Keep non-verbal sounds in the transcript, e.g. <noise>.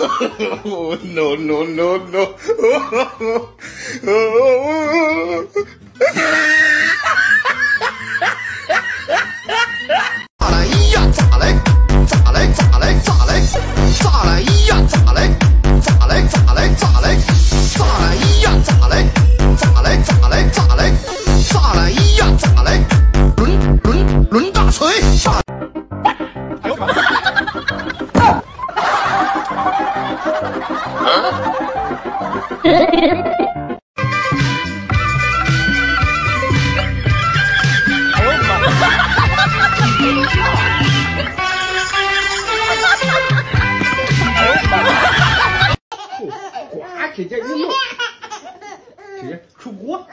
<laughs> no, no, no, no. <laughs> Oh, <laughs> 直接出锅。